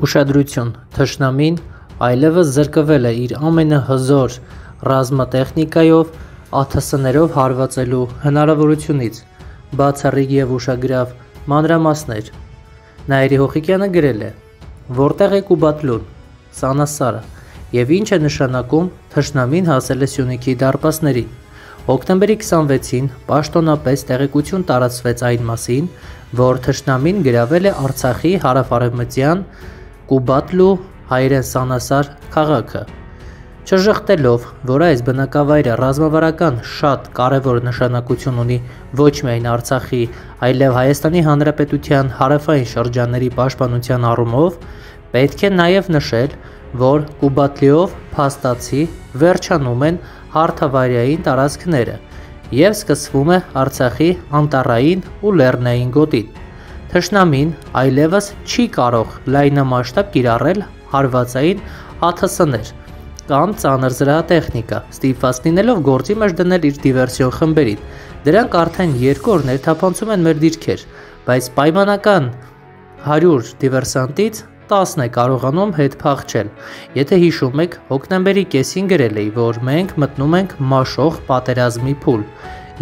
Ուշադրություն, թշնամին այլևս զրկվել է իր ամենահզոր ռազմատեխնիկայով ԱԹՍ-ներով հարվածելու հնարավորությունից։ Բացառիկ եւ ուշագրավ մանրամասներ։ Նաիրի Հոխիկյանը գրել է. Որտեղ է Կուբատլուն, Սանասարը եւ ինչ է նշանակում թշնամին հասել է Սյունիքի դարպասներին։ Հոկտեմբերի 26-ին պաշտոնապես տեղեկություն տարածվեց այն մասին, որ թշնամին գրավել է Արցախի հարավարևմտյան Կուբատլու հայրեն Սանասար քաղաքը։ Չժխտելով, որ այս բնակավայրը ռազմավարական շատ կարևոր նշանակություն ունի ոչ միայն Արցախի, այլև Հայաստանի Հանրապետության հարավային շրջանների պաշտպանության առումով, պետք է նաև նշել, որ Կուբատլիով փաստացի վերջանում են հարթավայրային տարածքները եւ սկսվում է Արցախի անտառային ու լեռնային գոտին։ Թշնամին այլևս չի կարող լայնամասշտաբ կիրառել հարվածային ԱԹՍ-ներ կամ ծանր զրահատեխնիկա, ստիպված լինելով գործի մեջ դնել իր դիվերսիոն խմբերին։ Դրանք արդեն երկու օր ներթափանցում են մեր դիրքեր, բայց պայմանական 100 դիվերսանտից 10-ն է կարողանում հետ փախչել։ Եթե հիշում եք, հոկտեմբերի կեսին գրել էի, որ մենք մտնում ենք մաշող պատերազմի փուլ։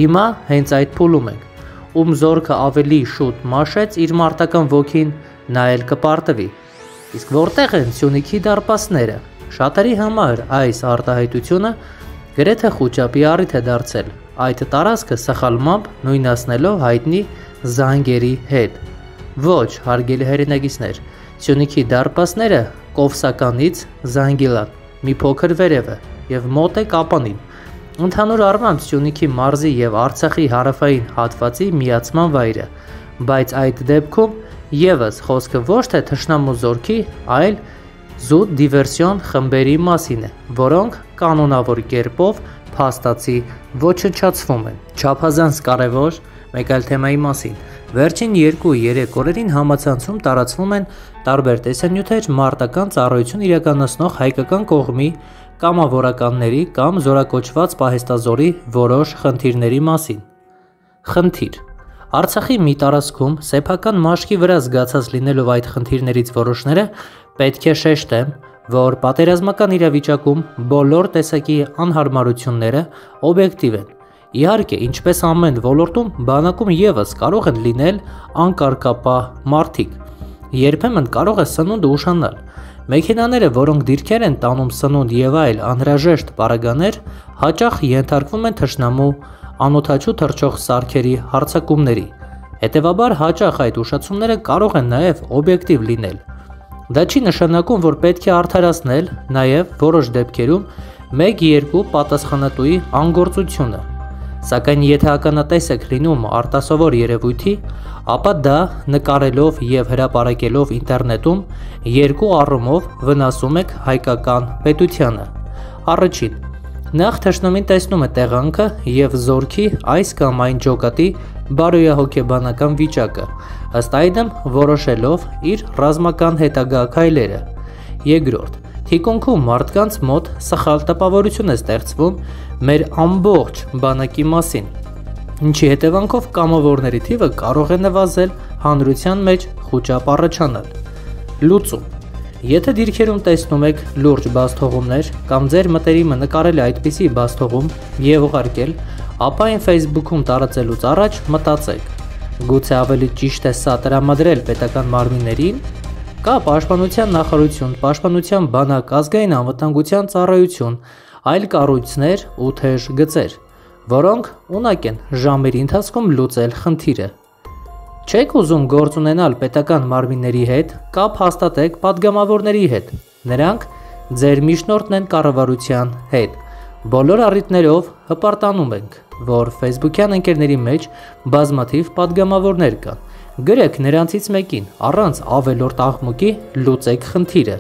Հիմա հենց այդ փուլում ենք ում զորքը ավելի շուտ մաշեց իր մարտական ոգին, նա էլ կպարտվի։ Իսկ որտեղ են Սյունիքի դարպասները։ Շատերի համար այս արտահայտությունը գրեթե խոճապի առիթ է դարձել այդ տարածքը սխալմամբ նույնացնելով հայտնի զանգերի հետ։ Ոչ, հարգելի հերինակիցներ, Սյունիքի դարպասները Կովսականից Զանգիլան, մի փոքր վերև է եւ մոտ է Կապանին։ Ընդհանուր առմամբ Սյունիքի մարզի եւ Արցախի հարավային հատվածի միացման վայրը, բայց այդ դեպքում Եվս խոսքը ոչ թե թշնամու զորքի, այլ զուտ դիվերսիոն խմբերի մասին է, որոնք կանոնավոր կերպով փաստացի ոչնչացվում են։ Չափազանց կարևոր մեկ այլ թեմայի մասին։ Վերջին 2-3 օրերին համացանցում տարածվում են տարբեր տեսանյութեր մարտական ծառայություն իրականացնող հայկական կողմի կամավորականների կամ զորակոչված պահեստազորի որոշ խնդիրների մասին։ Խնդիր. Արցախի մի տարածքում սեփական մաշկի վրա զգացած լինելով այդ խնդիրներից որոշները պետք է շեշտեմ, որ պատերազմական իրավիճակում բոլոր տեսակի անհարմարությունները օբյեկտիվ են։ Իհարկե, ինչպես ամեն ոլորտում, բանակում եւս կարող են լինել անկարգապահ մարդիկ։ Երբեմն կարող է սնունդը ուշանալ։ Մեքենաները, որոնք դիրքեր են տանում սնունդ եւ այլ անհրաժեշտ պարագաներ, հաճախ ենթարկվում են թշնամու անօթաչու թռչող սարքերի հարցակումների։ Հետևաբար հաճախ այդ ուշացումները կարող են նաև օբյեկտիվ լինել։ Դա չի նշանակում, որ պետք է արդարացնել նաև որոշ դեպքերում 1-2 պատասխանատուի անգործությունը։ Սակայն եթե ականատես եք լինում արտասովոր երևույթի, ապա դա նկարելով եւ հրապարակելով ինտերնետում երկու առումով վնասում եք հայկական պետությանը։ Առաջին. Նախ թշնամին տեսնում է տեղանքը եւ զորքի այս կամ այն ջոկատի բարոյահոգեբանական վիճակը, ըստ այդմ որոշելով իր ռազմական հետագա քայլերը։ Երկրորդ, թիկունքում մարդկանց մոտ սխալ տպավորություն է ստեղծվում մեր ամբողջ բանակի մասին, ինչի հետևանքով կամավորների թիվը կարող է նվազել, հանրության մեջ խոճապ առաջանալ։ Լուծում Եթե դիրքերում տեսնում եք լուրջ բաստողումներ կամ ձեր մտերիմը նկարել է այդպիսի բաստողում եւ ուղարկել, ապա այն Facebook-ում տարածելուց առաջ մտածեք. գուցե ավելի ճիշտ է սա տրամադրել պետական մարմիններին, Կա Պաշտպանության նախարարություն, Պաշտպանության բանակ, ազգային անվտանգության ծառայություն, այլ կառույցներ ու թեժ գծեր, որոնք ունակ են ժամերի ընթացքում լուծել խնդիրը։ Չեք ուզում գործ ունենալ պետական մարմինների հետ, կապ հաստատեք падգամավորների հետ։ Նրանք ձեր միջնորդն են կառավարության հետ։ Բոլոր առիթներով հպարտանում ենք, որ Facebook-յան ընկերների մեջ բազմաթիվ падգամավորներ կան Գրեք նրանցից մեկին, առանց ավելորդ աղմուկի լուծեք խնդիրը։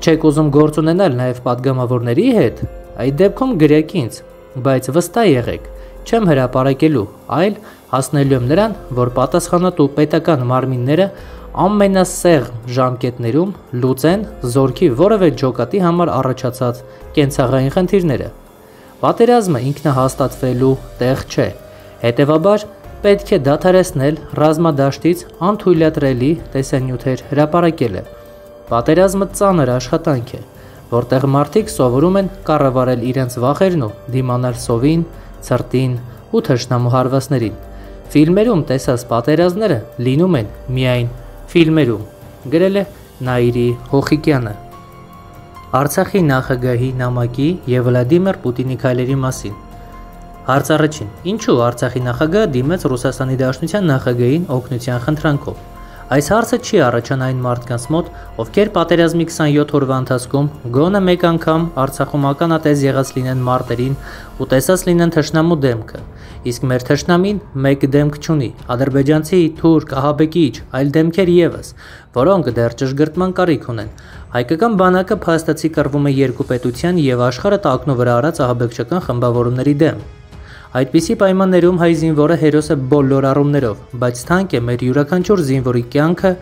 Չեք ուզում գործ ունենալ նաև падգամավորների հետ, այդ դեպքում գրեք ինձ, բայց վստահ եղեք, չեմ հրաապարակելու, այլ հասնելու եմ նրան, որ պատասխանատու պետական մարմինները ամենասեղմ ժամկետներում լուծեն զորքի որևէ ջոկատի համար առաջացած կենցաղային խնդիրները։ Պատերազմը ինքնահաստատվելու տեղ չէ։ Հետևաբար պետք է դադարեցնել ռազմադաշտից անթույլատրելի տեսանյութեր հրապարակելը։ Պատերազմը ծանր աշխատանք է, որտեղ մարդիկ սովորում են կառավարել իրենց վախերն ու դիմանալ սովին, ցրտին ու թշնամու հարվածներին։ Ֆիլմերում տեսած պատերազմները լինում են միայն ֆիլմերում, գրել է Նաիրի Հոխիկյանը։ Արցախի նախագահի նամակի եւ Վլադիմիր Պուտինի քայլերի մասին։ Հարց առաջին. Ինչու Արցախի նախագահը դիմեց Ռուսաստանի Դաշնության նախագահին օգնության խնդրանքով։ Այս հարցը չի առաջան այն մարդկանց մոտ, ովքեր պատերազմի 27 օրվա ընթացքում գոնե մեկ անգամ Արցախում ականատես եղած լինեն մարտերին ու տեսած լինեն թշնամու դեմքը։ Իսկ մեր թշնամին մեկ դեմք չունի՝ ադրբեջանցի, թուրք, ահաբեկիչ, այլ դեմքեր եւս, որոնք դեռ ճշգրտման կարիք ունեն։ Հայկական բանակը փաստացի կռվում է երկու պետության եւ աշխարհը տակնու վրա արած ահաբեկչական խմբավորումների դեմ։ Այդպիսի պայմաններում հայ զինվորը հերոս է բոլոր առումներով, բայց թանկ է մեր յուրաքանչյուր զինվորի կյանքը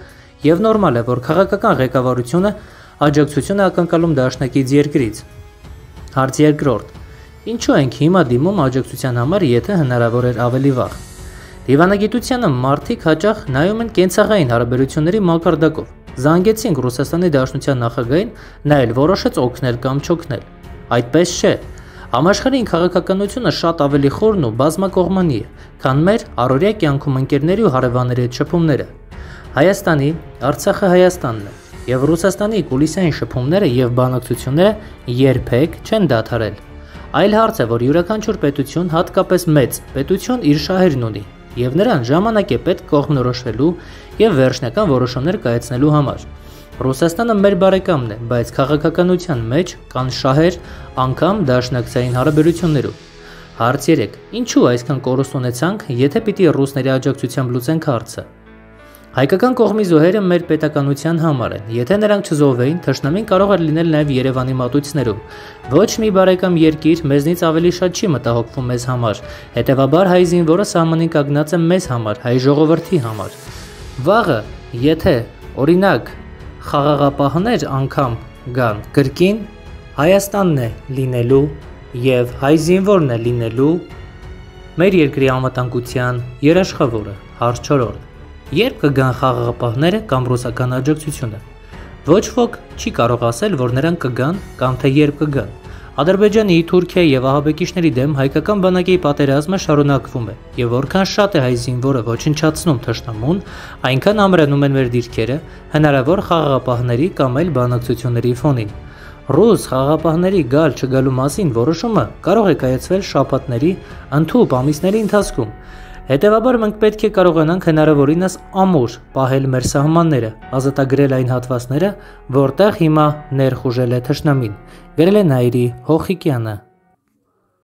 եւ նորմալ է, որ քաղաքական ղեկավարությունը աջակցություն է ակնկալում դաշնակից երկրից։ Հարց երկրորդ. Ինչու ենք հիմա դիմում աջակցության համար, եթե հնարավոր էր ավելի վաղ։ Դիվանագիտությանը մարդիկ հաճախ նայում են կենցաղային հարաբերությունների մակարդակով։ Զանգեցինք Ռուսաստանի Դաշնության նախագահին, նա էլ որոշեց օգնել կամ չօգնել։ Այդպես չէ, Համաշխարհային քաղաքականությունը շատ ավելի խորն ու բազմակողմանի է, քան մեր առօրյա կյանքում ընկերների ու հարևանների հետ շփումները։ Հայաստանի, Արցախը Հայաստանն է, եւ Ռուսաստանի կուլիսային շփումները եւ բանակցությունները երբեք չեն դադարել։ Այլ հարց է, որ յուրաքանչյուր պետություն, հատկապես մեծ պետություն իր շահերն ունի, եւ նրան ժամանակ է պետք կողմնորոշվելու եւ վերջնական որոշումներ կայացնելու համար։ Ռուսաստանը մեր բարեկամն է, բայց քաղաքականության մեջ կան շահեր, անգամ դաշնակցային հարաբերություններում։ Հարց 3. Ինչու այսքան կորուստ ունեցանք, եթե պիտի ռուսների աջակցությամբ լուծենք հարցը։ Հայկական կողմի զոհերը մեր պետականության համար են։ Եթե նրանք չզոհվեին, թշնամին կարող էր լինել նաև Երևանի մատույցներում։ Ոչ մի բարեկամ երկիր մեզնից ավելի շատ չի մտահոգվում մեզ համար։ Հետևաբար հայ զինվորը սահմանին կանգնած է մեզ համար, հայ ժողովրդի համար։ Վաղը, եթե օրինակ խաղաղապահներ անգամ գան կրկին Հայաստանն է լինելու եւ հայ զինվորն է լինելու մեր երկրի անվտանգության երաշխավորը հարց 4 երբ կգան խաղաղապահները կամ ռուսական աջակցությունը ոչ ոք չի կարող ասել որ նրանք կգան կամ թե երբ կգան Ադրբեջանի, Թուրքիայի եւ ահաբեկիչների դեմ հայկական բանակի պատերազմը շարունակվում է, եւ որքան շատ է հայ զինվորը ոչնչացնում թշնամուն, այնքան ամրանում են մեր դիրքերը հնարավոր խաղաղապահների կամ այլ բանակցությունների ֆոնին։ Ռուս խաղաղապահների գալ չգալու մասին որոշումը կարող է կայացվել շաբաթների, ընդհուպ ամիսների ընթացքում, Հետևաբար մենք պետք է կարողանանք հնարավորինս ամուր պահել մեր սահմանները, ազատագրել այն հատվածները, որտեղ հիմա ներխուժել է թշնամին։ Գրել է Նայիրի Հոխիկյանը